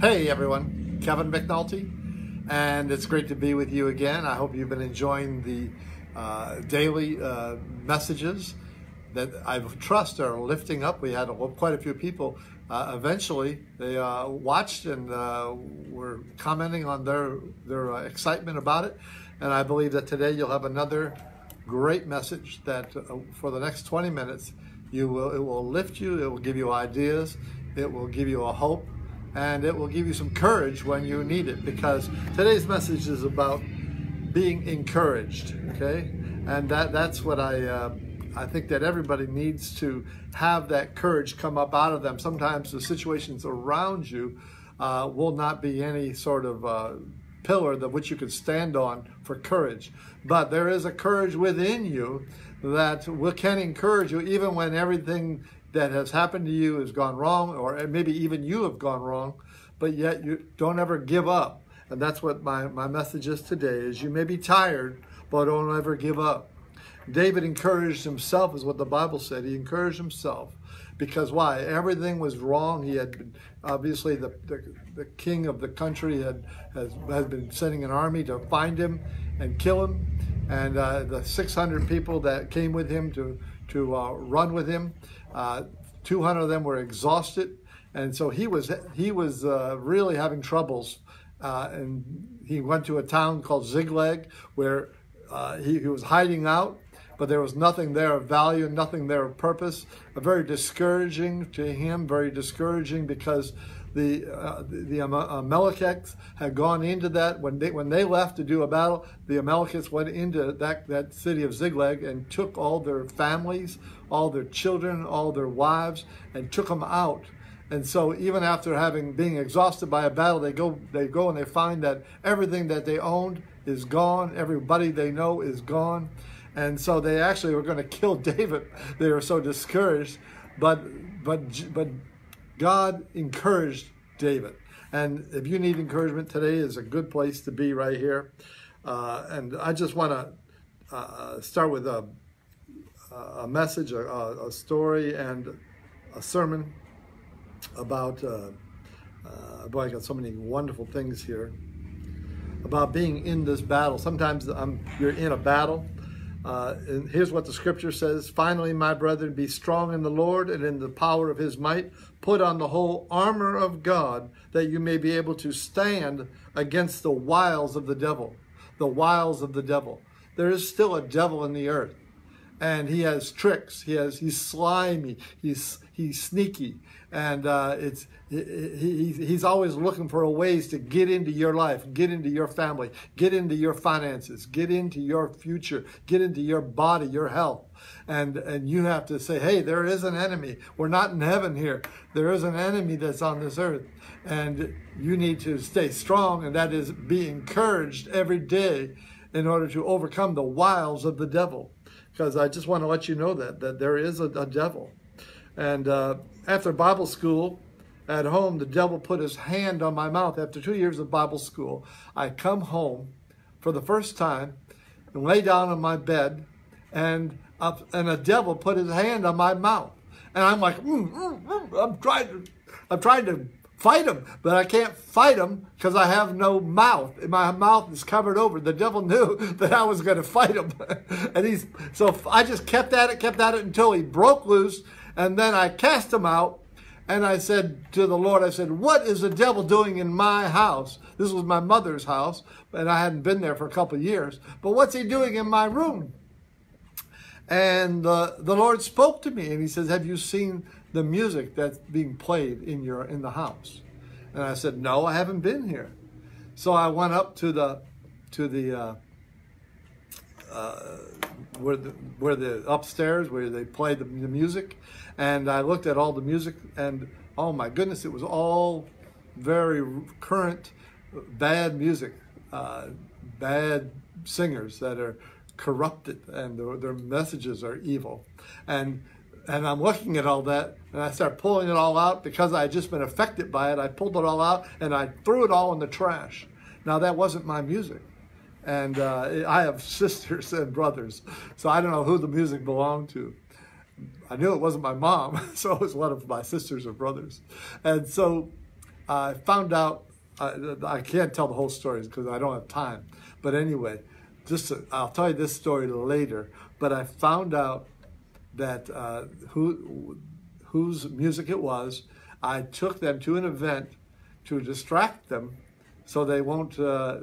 Hey everyone, Kevin McNulty, and it's great to be with you again. I hope you've been enjoying the uh, daily uh, messages that I trust are lifting up. We had a, quite a few people. Uh, eventually, they uh, watched and uh, were commenting on their their uh, excitement about it. And I believe that today you'll have another great message that for the next 20 minutes, you will it will lift you. It will give you ideas. It will give you a hope and it will give you some courage when you need it because today's message is about being encouraged okay? And that that's what i uh, i think that everybody needs to have that courage come up out of them. Sometimes the situations around you uh, will not be any sort of uh, pillar that which you can stand on for courage. But there is a courage within you that will, can encourage you even when everything that has happened to you has gone wrong, or maybe even you have gone wrong, but yet you don't ever give up. And that's what my, my message is today is you may be tired, but don't ever give up. David encouraged himself is what the Bible said. He encouraged himself because why? Everything was wrong. He had been, obviously the, the, the king of the country had has, has been sending an army to find him and kill him. And uh, the 600 people that came with him to to uh, run with him. Uh, 200 of them were exhausted, and so he was he was uh, really having troubles. Uh, and he went to a town called Ziklag where uh, he, he was hiding out but there was nothing there of value, nothing there of purpose. A very discouraging to him, very discouraging because the uh, the Amalekites had gone into that when they when they left to do a battle. The Amalekites went into that that city of Ziklag and took all their families, all their children, all their wives, and took them out. And so even after having being exhausted by a battle, they go they go and they find that everything that they owned is gone. Everybody they know is gone. And so they actually were going to kill David. They were so discouraged, but but but God encouraged David. And if you need encouragement, today is a good place to be right here. Uh, and I just want to uh, start with a, a message, a, a, story, and a sermon about, uh, uh, boy, I got so many wonderful things here, about being in this battle. Sometimes I'm, you're in a battle, uh, and here's what the scripture says Finally, my brethren, be strong in the Lord and in the power of his might. Put on the whole armor of God that you may be able to stand against the wiles of the devil. The wiles of the devil. There is still a devil in the earth. And he has tricks. He has he's slimy. He's he's sneaky, and uh, it's he, he's always looking for ways to get into your life, get into your family, get into your finances, get into your future, get into your body, your health. And, and you have to say, hey, there is an enemy. We're not in heaven here. There is an enemy that's on this earth. And you need to stay strong, and that is be encouraged every day in order to overcome the wiles of the devil. Because I just want to let you know that, that there is a, a devil. And uh, after Bible school, at home, the devil put his hand on my mouth. After two years of Bible school, I come home for the first time and lay down on my bed, and uh, and a devil put his hand on my mouth, and I'm like, mm, mm, mm. I'm trying to, I'm trying to fight him, but I can't fight him because I have no mouth. My mouth is covered over. The devil knew that I was going to fight him, and he's so I just kept at it, kept at it until he broke loose, and then I cast him out and I said to the Lord, I said, What is the devil doing in my house? This was my mother's house, and I hadn't been there for a couple years. But what's he doing in my room? And uh, the Lord spoke to me, and He says, Have you seen the music that's being played in your in the house? And I said, No, I haven't been here. So I went up to the to the uh, uh, where the where the upstairs where they play the, the music, and I looked at all the music, and oh my goodness, it was all very current, bad music, uh, bad singers that are corrupted, and their, their messages are evil, and and I'm looking at all that, and I start pulling it all out because I had just been affected by it. I pulled it all out, and I threw it all in the trash. Now that wasn't my music and uh, I have sisters and brothers, so I don't know who the music belonged to. I knew it wasn't my mom, so it was one of my sisters or brothers. And so I found out, uh, I can't tell the whole story because I don't have time. But anyway, just I'll tell you this story later. But I found out that uh, who whose music it was. I took them to an event to distract them, so they won't uh,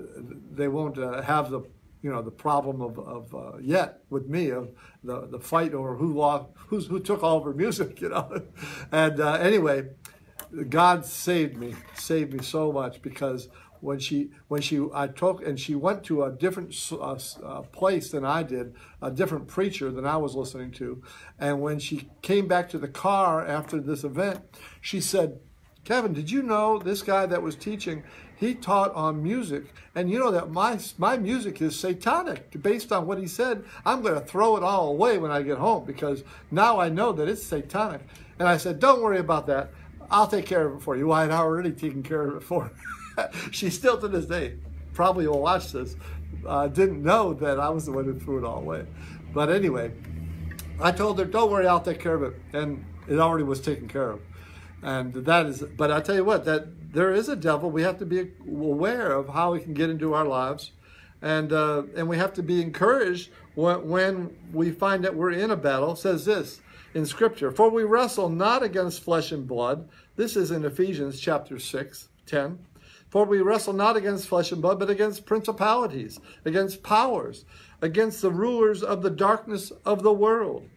they won't uh, have the you know the problem of, of uh, yet with me of the, the fight over who lost, who's, who took all of her music you know and uh, anyway God saved me saved me so much because when she when she I took and she went to a different uh, uh, place than I did, a different preacher than I was listening to, and when she came back to the car after this event, she said, "Kevin, did you know this guy that was teaching? He taught on music, and you know that my my music is satanic. Based on what he said, I'm going to throw it all away when I get home because now I know that it's satanic." And I said, "Don't worry about that." I'll take care of it for you. I had already taken care of it for. she still to this day probably will watch this. Uh, didn't know that I was the one who threw it all away. But anyway, I told her, don't worry, I'll take care of it. And it already was taken care of. And that is, but I tell you what, that there is a devil. We have to be aware of how he can get into our lives. And, uh, and we have to be encouraged when, when we find that we're in a battle. It says this in Scripture, for we wrestle not against flesh and blood. This is in Ephesians chapter 6, 10 for we wrestle not against flesh and blood, but against principalities, against powers, against the rulers of the darkness of the world,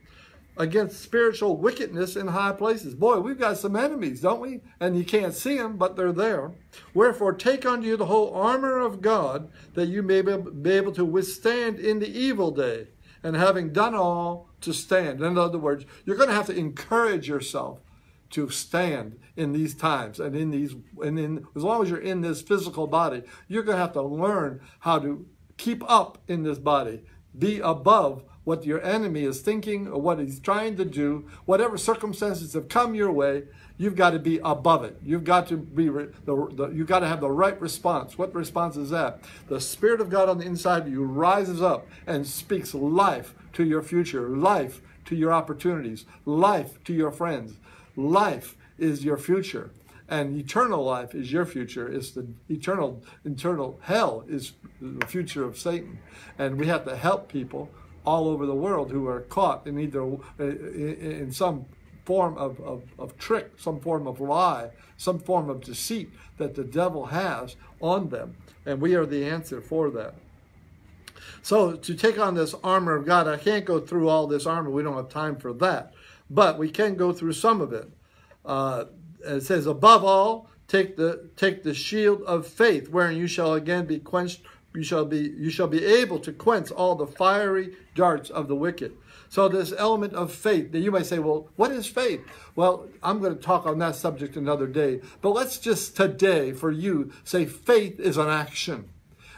against spiritual wickedness in high places. Boy, we've got some enemies, don't we? And you can't see them, but they're there. Wherefore, take unto you the whole armor of God, that you may be able to withstand in the evil day, and having done all, to stand. In other words, you're going to have to encourage yourself to stand in these times and in these and in as long as you're in this physical body you're going to have to learn how to keep up in this body. Be above what your enemy is thinking or what he's trying to do. Whatever circumstances have come your way you've got to be above it. You've got to be the, the, you've got to have the right response. What response is that? The spirit of god on the inside of you rises up and speaks life to your future life to your opportunities life to your friends life is your future and eternal life is your future is the eternal eternal hell is the future of satan. And we have to help people all over the world who are caught in either uh, in some form of, of, of trick some form of lie some form of deceit that the devil has on them. And we are the answer for that. So to take on this armor of god i can't go through all this armor. We don't have time for that but we can go through some of it. Uh, it says, above all, take the take the shield of faith, wherein you shall again be quenched. You shall be you shall be able to quench all the fiery darts of the wicked. So this element of faith. That you might say, well, what is faith? Well, I'm going to talk on that subject another day. But let's just today, for you, say faith is an action.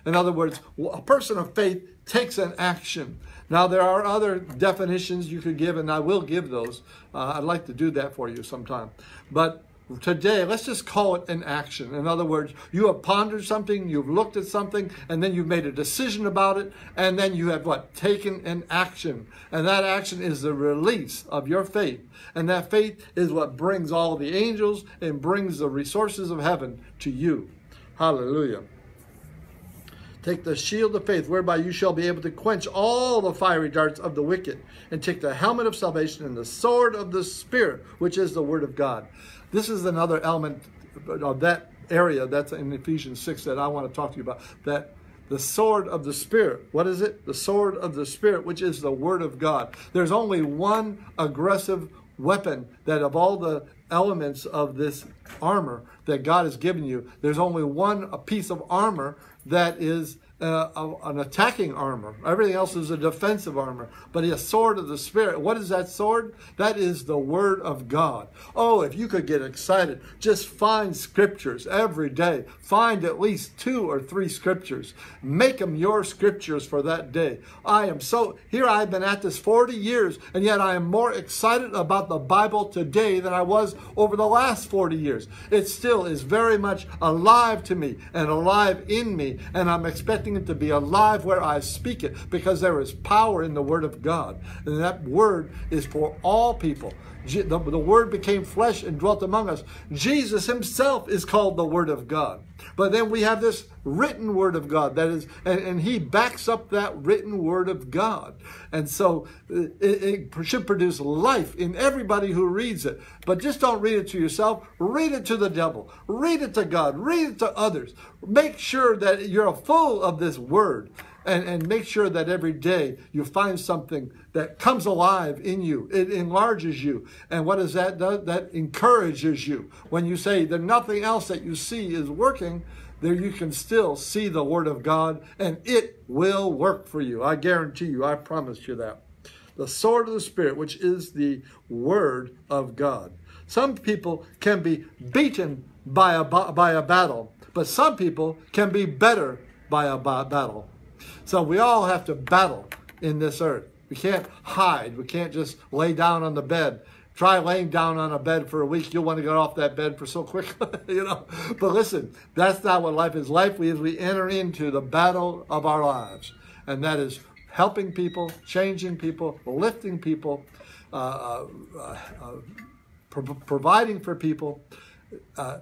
In other words, a person of faith takes an action. Now, there are other definitions you could give, and I will give those. Uh, I'd like to do that for you sometime. But today, let's just call it an action. In other words, you have pondered something, you've looked at something, and then you've made a decision about it, and then you have what? Taken an action. And that action is the release of your faith. And that faith is what brings all the angels and brings the resources of heaven to you. Hallelujah. Take the shield of faith, whereby you shall be able to quench all the fiery darts of the wicked, and take the helmet of salvation and the sword of the Spirit, which is the word of God. This is another element of that area that's in Ephesians 6 that I want to talk to you about. That the sword of the Spirit. What is it? The sword of the Spirit, which is the Word of God. There's only one aggressive weapon that of all the elements of this armor that God has given you, there's only one piece of armor that is uh, an attacking armor. Everything else is a defensive armor. But a sword of the Spirit. What is that sword? That is the Word of God. Oh, if you could get excited, just find scriptures every day. Find at least two or three scriptures. Make them your scriptures for that day. I am so, here I've been at this 40 years, and yet I am more excited about the Bible today than I was over the last 40 years. It still is very much alive to me and alive in me, and I'm expecting it to be alive where I speak it because there is power in the Word of God. And that Word is for all people. The, the Word became flesh and dwelt among us. Jesus Himself is called the Word of God. But then we have this written word of God that is, and, and he backs up that written word of God. And so uh, it, it, should produce life in everybody who reads it. But just don't read it to yourself. Read it to the devil. Read it to God. Read it to others. Make sure that you're full of this word and, and make sure that every day you find something that comes alive in you. It enlarges you. And what does that do? That encourages you. When you say that nothing else that you see is working, there you can still see the Word of God and it will work for you. I guarantee you, I promise you that. The sword of the Spirit, which is the Word of God. Some people can be beaten by a, by a battle, but some people can be better by a battle. So we all have to battle in this earth. We can't hide. We can't just lay down on the bed. Try laying down on a bed for a week. You'll want to get off that bed for so quick, you know. But listen, that's not what life is. Life is we enter into the battle of our lives, and that is helping people, changing people, lifting people, uh, uh, uh, pro- providing for people. Uh,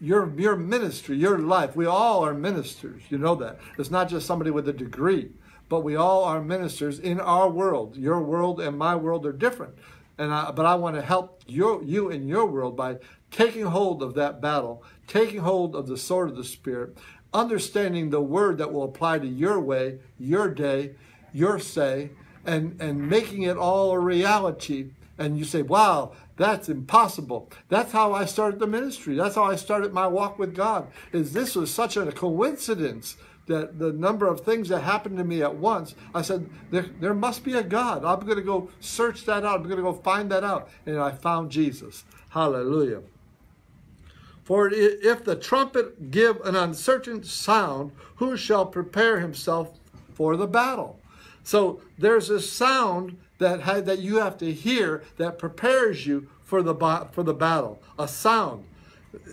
your your ministry, your life. We all are ministers. You know that. It's not just somebody with a degree, but we all are ministers in our world. Your world and my world are different. And I, but I want to help your, you in your world by taking hold of that battle, taking hold of the sword of the Spirit, understanding the word that will apply to your way, your day, your say, and, and making it all a reality. And you say, wow, that's impossible. That's how I started the ministry. That's how I started my walk with God. Is this was such a coincidence that the number of things that happened to me at once, I said, there, there must be a God. I'm going to go search that out. I'm going to go find that out. And I found Jesus. Hallelujah. For if the trumpet give an uncertain sound, who shall prepare himself for the battle? So there's a sound that, that you have to hear that prepares you for the, for the battle, a sound.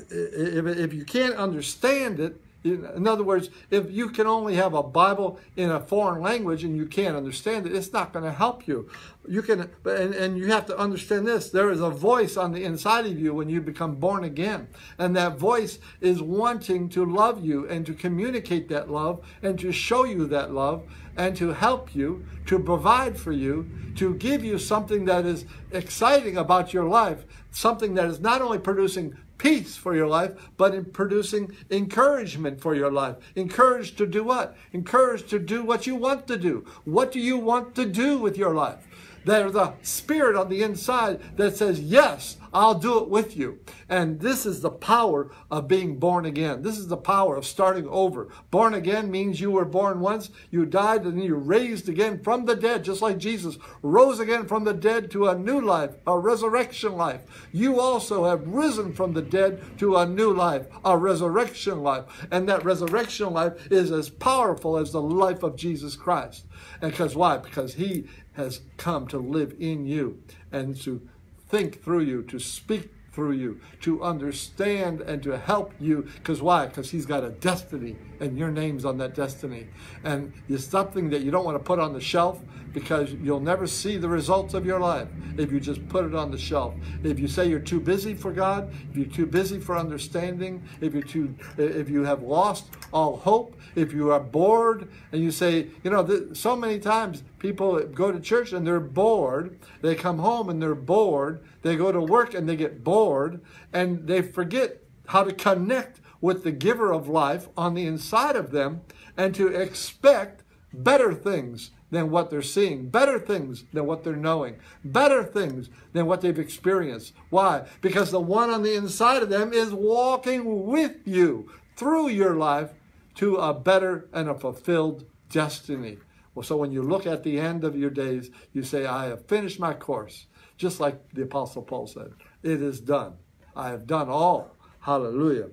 If, if you can't understand it, in other words, if you can only have a Bible in a foreign language and you can't understand it, it's not going to help you. You can, and, and you have to understand this. There is a voice on the inside of you when you become born again. And that voice is wanting to love you and to communicate that love and to show you that love and to help you, to provide for you, to give you something that is exciting about your life, something that is not only producing peace for your life, but in producing encouragement for your life. Encouraged to do what? Encouraged to do what you want to do. What do you want to do with your life? There's a spirit on the inside that says, Yes, I'll do it with you. And this is the power of being born again. This is the power of starting over. Born again means you were born once, you died, and you raised again from the dead, just like Jesus rose again from the dead to a new life, a resurrection life. You also have risen from the dead to a new life, a resurrection life. And that resurrection life is as powerful as the life of Jesus Christ. And because why? Because he has come to live in you and to think through you, to speak through you, to understand and to help you. Because why? Because he's got a destiny and your name's on that destiny. And it's something that you don't want to put on the shelf because you'll never see the results of your life if you just put it on the shelf. If you say you're too busy for God, if you're too busy for understanding, if you're too, if you have lost all hope, if you are bored, and you say, you know, so many times people go to church and they're bored, they come home and they're bored, they go to work and they get bored, and they forget how to connect with the giver of life on the inside of them and to expect better things than what they're seeing, better things than what they're knowing, better things than what they've experienced. Why? Because the one on the inside of them is walking with you through your life to a better and a fulfilled destiny. Well, so when you look at the end of your days, you say, I have finished my course, just like the Apostle Paul said. It is done. I have done all. Hallelujah.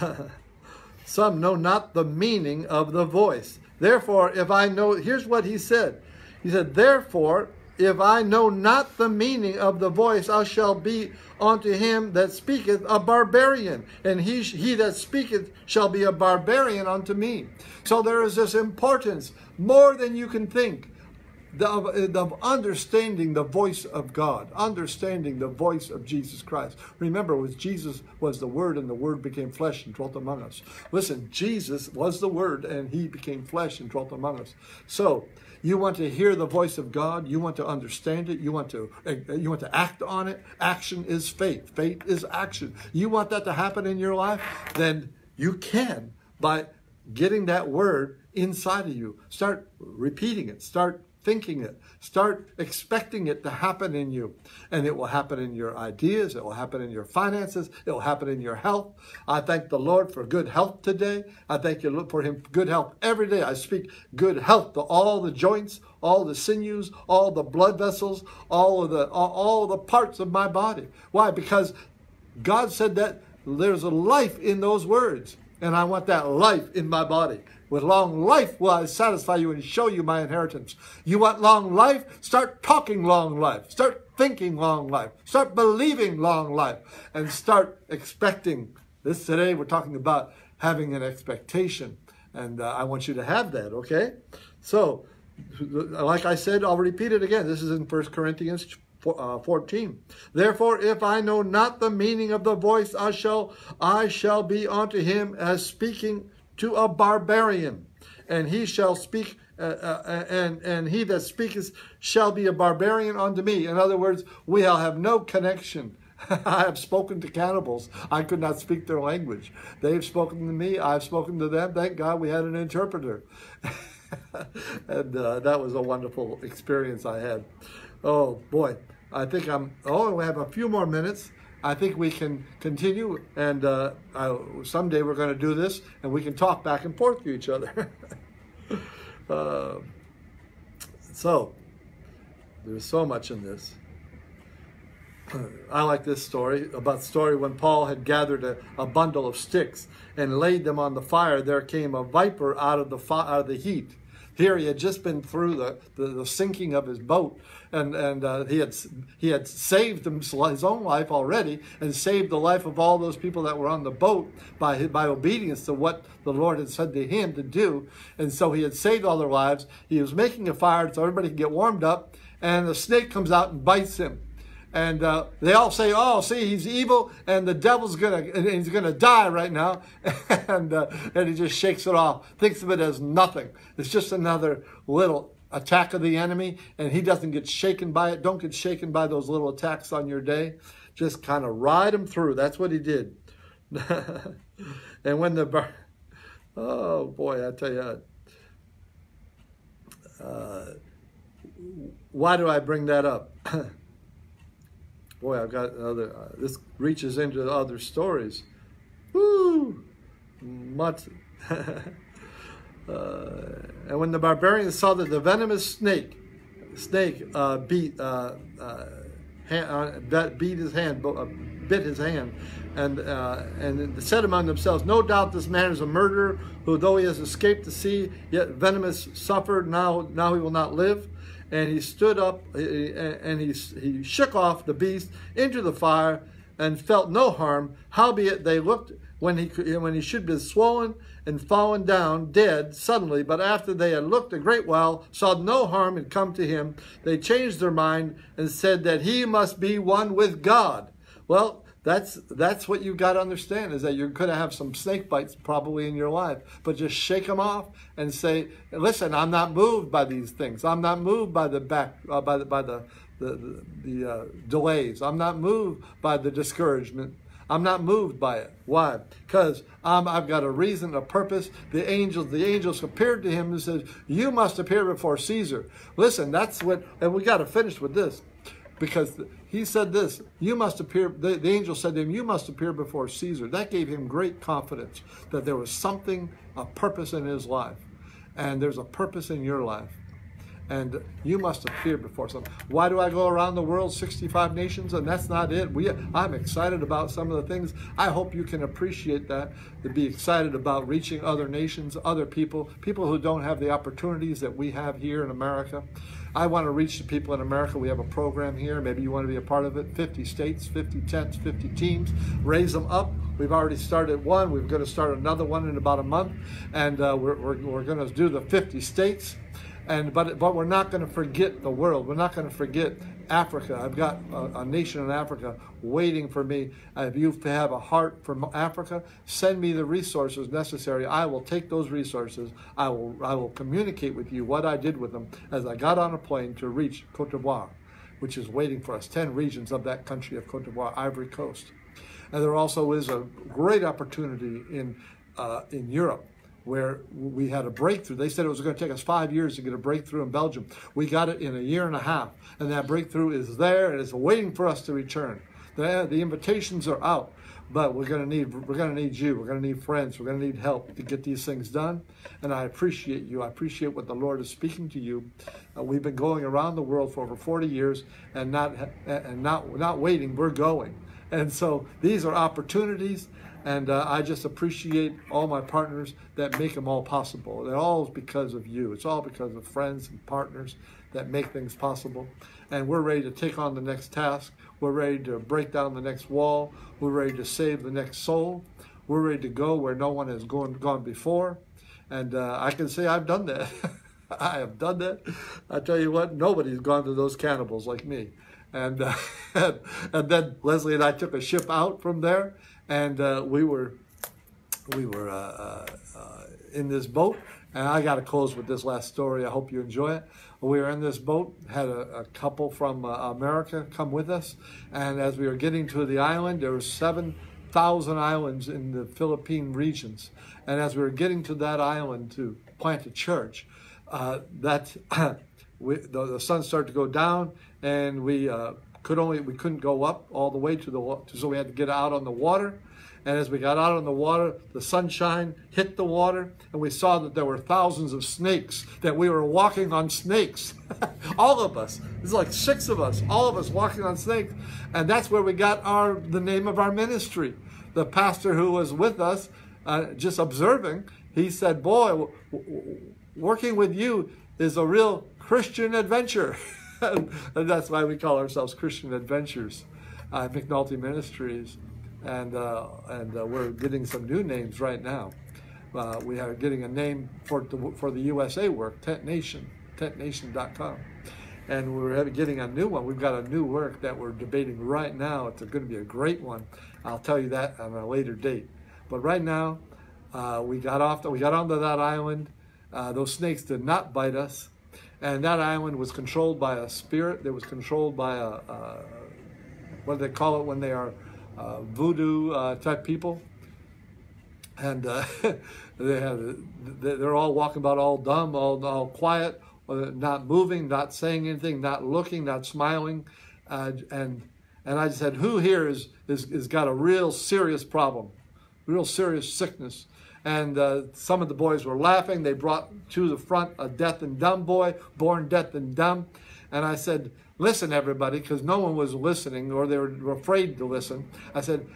Some know not the meaning of the voice. Therefore, if I know, here's what he said. He said, Therefore, if I know not the meaning of the voice, I shall be unto him that speaketh a barbarian, and he, he that speaketh shall be a barbarian unto me. So there is this importance, more than you can think, of, uh, of understanding the voice of God, understanding the voice of Jesus Christ. Remember, with Jesus was the Word, and the Word became flesh and dwelt among us. Listen, Jesus was the Word, and He became flesh and dwelt among us. So, you want to hear the voice of God. You want to understand it. You want to eh, you want to act on it. Action is faith. Faith is action. You want that to happen in your life, then you can by getting that word inside of you. Start repeating it. Start thinking it. Start expecting it to happen in you. And it will happen in your ideas. It will happen in your finances. It will happen in your health. I thank the Lord for good health today. I thank you for him good health every day. I speak good health to all the joints, all the sinews, all the blood vessels, all of the all, of the parts of my body. Why? Because God said that there's a life in those words. And I want that life in my body. With long life will I satisfy you and show you my inheritance. You want long life? Start talking long life. Start thinking long life. Start believing long life. And start expecting. This today, we're talking about having an expectation. And uh, I want you to have that, okay? So, like I said, I'll repeat it again. This is in 1 Corinthians 14. Therefore, if I know not the meaning of the voice, I shall I shall be unto him as speaking to a barbarian, and he shall speak, uh, uh, and and he that speaketh shall be a barbarian unto me. In other words, we'll have no connection. I have spoken to cannibals. I could not speak their language. They've spoken to me. I've spoken to them. Thank God we had an interpreter. and uh, that was a wonderful experience I had. Oh boy, I think I'm. Oh, we have a few more minutes. I think we can continue, and uh, I, someday we're going to do this, and we can talk back and forth to each other. uh, so, there's so much in this. I like this story about the story when Paul had gathered a, a, bundle of sticks and laid them on the fire. There came a viper out of the out of the heat. Here he had just been through the, the, the sinking of his boat, and and uh, he had he had saved his own life already, and saved the life of all those people that were on the boat by by obedience to what the Lord had said to him to do. And so he had saved all their lives. He was making a fire so everybody could get warmed up, and the snake comes out and bites him and uh, they all say, "Oh, see, he's evil, and the devil's gonna, he's gonna die right now," and uh, and he just shakes it off, thinks of it as nothing. It's just another little attack of the enemy, and he doesn't get shaken by it. Don't get shaken by those little attacks on your day. Just kind of ride them through. That's what he did. and when the oh boy, I tell you, uh, why do I bring that up? boy, I've got other. Uh, this reaches into other stories. Woo, much. Uh, and when the barbarians saw that the venomous snake, snake uh, beat, uh, uh hand, uh, beat his hand, uh, bit his hand, and and said among themselves, "No doubt this man is a murderer, who though he has escaped the sea, yet venomous suffered. Now now he will not live." And he stood up and he he shook off the beast into the fire and felt no harm. Howbeit they looked when he when he should be swollen and fallen down dead suddenly. But after they had looked a great while, saw no harm had come to him, they changed their mind and said that he must be one with God. Well, that's that's what you've got to understand is that you're going to have some snake bites probably in your life, but just shake them off and say, "Listen, I'm not moved by these things. I'm not moved by the back uh, by the by the the, the, the uh, delays. I'm not moved by the discouragement. I'm not moved by it. Why? Because I've got a reason, a purpose. The angels, the angels appeared to him and said, "You must appear before Caesar." Listen, that's what, and we got to finish with this, because he said this: "You must appear." The, the angel said to him, "You must appear before Caesar." That gave him great confidence that there was something, a purpose in his life, and there's a purpose in your life and you must appear before some. Why do I go around the world, 65 nations? And that's not it. We, I'm excited about some of the things. I hope you can appreciate that, to be excited about reaching other nations, other people, people who don't have the opportunities that we have here in America. I want to reach the people in America. We have a program here. Maybe you want to be a part of it. 50 states, 50 tents, 50 teams. Raise them up. We've already started one. We're going to start another one in about a month. And uh, we're, we're, we're going to do the 50 states. And but but we're not going to forget the world. We're not going to forget Africa. I've got a, a, nation in Africa waiting for me. If you have a heart for Africa, send me the resources necessary. I will take those resources. I will I will communicate with you what I did with them as I got on a plane to reach Cote d'Ivoire, which is waiting for us. Ten regions of that country of Cote d'Ivoire, Ivory Coast, and there also is a great opportunity in uh, in Europe where we had a breakthrough. They said it was going to take us five years to get a breakthrough in Belgium. We got it in a year and a half, and that breakthrough is there and it's waiting for us to return. The, the invitations are out, but we're going to need we're going to need you. We're going to need friends. We're going to need help to get these things done. And I appreciate you. I appreciate what the Lord is speaking to you. Uh, we've been going around the world for over 40 years and not and not not waiting. We're going. And so these are opportunities and uh, I just appreciate all my partners that make them all possible. They're all because of you. It's all because of friends and partners that make things possible. And we're ready to take on the next task. We're ready to break down the next wall. We're ready to save the next soul. We're ready to go where no one has gone, gone before. And uh, I can say I've done that. I have done that. I tell you what, nobody's gone to those cannibals like me. And, uh, and then Leslie and I took a ship out from there and uh, we were we were uh, uh, uh, in this boat. And I got to close with this last story. I hope you enjoy it. We were in this boat, had a, a couple from uh, America come with us, and as we were getting to the island, there were seven thousand islands in the Philippine regions. And as we were getting to that island to plant a church, uh, that we, the, the, sun started to go down, and we uh, could only we couldn't go up all the way to the water, so we had to get out on the water. And as we got out on the water the sunshine hit the water and we saw that there were thousands of snakes that we were walking on snakes. All of us. There's like six of us all of us walking on snakes. And that's where we got our the name of our ministry. The pastor who was with us uh, just observing he said boy working with you is a real christian adventure and, that's why we call ourselves Christian Adventures, uh, McNulty Ministries, and uh, and uh, we're getting some new names right now. Uh, we are getting a name for the, for the USA work, Tent Nation, TentNation.com, and we're getting a new one. We've got a new work that we're debating right now. It's going to be a great one. I'll tell you that on a later date. But right now, uh, we got off. The, we got onto that island. Uh, those snakes did not bite us. And that island was controlled by a spirit that was controlled by a, a what do they call it when they are uh, voodoo uh, type people. And uh, they have, they're all walking about all dumb, all, all quiet, uh, not moving, not saying anything, not looking, not smiling. And and I said, who here is, is, is got a real serious problem, real serious sickness? And uh, some of the boys were laughing. They brought to the front a deaf and dumb boy, born deaf and dumb. And I said, listen, everybody, because no one was listening or they were afraid to listen. I said,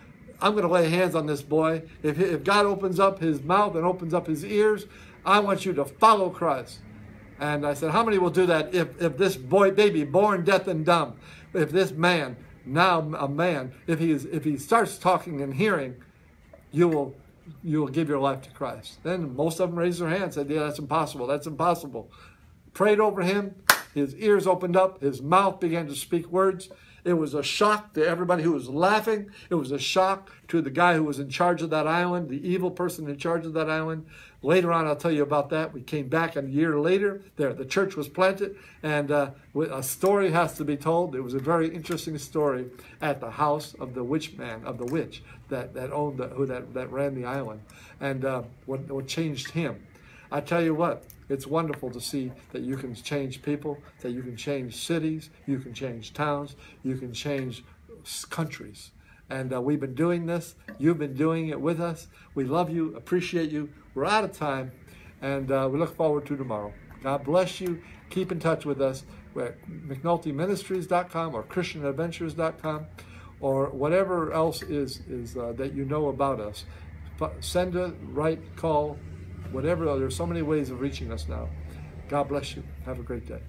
I'm going to lay hands on this boy. If, if God opens up his mouth and opens up his ears, I want you to follow Christ. And I said, how many will do that if, if this boy, baby, born deaf and dumb, if this man, now a man, if he, is, if he starts talking and hearing, you will you will give your life to Christ. Then most of them raised their hands, said, Yeah, that's impossible. That's impossible. Prayed over him. His ears opened up. His mouth began to speak words. It was a shock to everybody who was laughing. It was a shock to the guy who was in charge of that island, the evil person in charge of that island. Later on, I'll tell you about that. We came back a year later. There, the church was planted, and uh, a story has to be told. It was a very interesting story at the house of the witch man, of the witch that, that owned the, who that, that ran the island, and uh, what, what changed him. I tell you what, it's wonderful to see that you can change people, that you can change cities, you can change towns, you can change countries. And uh, we've been doing this. You've been doing it with us. We love you, appreciate you. We're out of time, and uh, we look forward to tomorrow. God bless you. Keep in touch with us at McNultyMinistries.com or ChristianAdventures.com or whatever else is, is uh, that you know about us. Send a write, call, whatever. There's so many ways of reaching us now. God bless you. Have a great day.